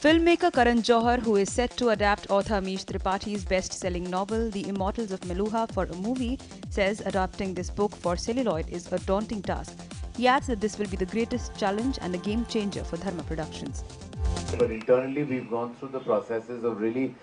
Filmmaker Karan Johar, who is set to adapt author Amish Tripathi's best-selling novel The Immortals of Meluha for a movie, says adapting this book for celluloid is a daunting task. He adds that this will be the greatest challenge and a game changer for Dharma Productions. But internally, we've gone through the processes of really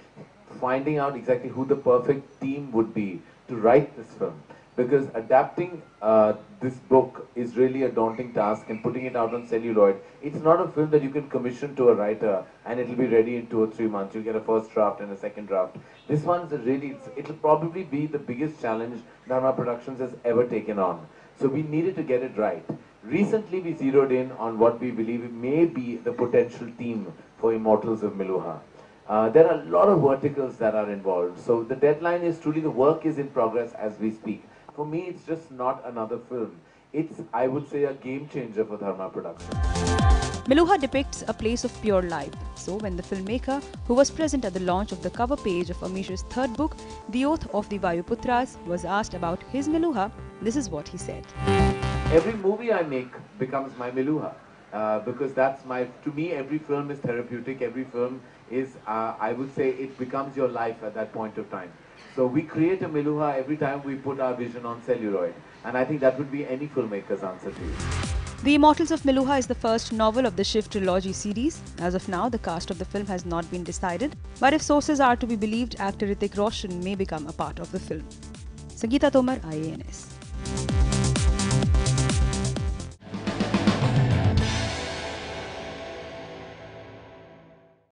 finding out exactly who the perfect team would be to write this film. Because adapting uh, this book is really a daunting task and putting it out on celluloid, it's not a film that you can commission to a writer and it'll be ready in two or three months. You'll get a first draft and a second draft. This one's really, it'll probably be the biggest challenge Dharma Productions has ever taken on. So we needed to get it right. Recently, we zeroed in on what we believe may be the potential theme for Immortals of Meluha. Uh, there are a lot of verticals that are involved. So the deadline is truly the work is in progress as we speak. For me, it's just not another film. It's, I would say, a game changer for Dharma Productions. Meluha depicts a place of pure life. So, when the filmmaker, who was present at the launch of the cover page of Amish's third book, The Oath of the Vayuputras, was asked about his Meluha, this is what he said. Every movie I make becomes my Meluha. Uh, because that's my, to me, every film is therapeutic. Every film is, uh, I would say, it becomes your life at that point of time. So we create a Meluha every time we put our vision on celluloid. And I think that would be any filmmaker's answer to you. The Immortals of Meluha is the first novel of the Shiv trilogy series. As of now, the cast of the film has not been decided, but if sources are to be believed, actor Hrithik Roshan may become a part of the film. Sangeeta Tomar, IANS.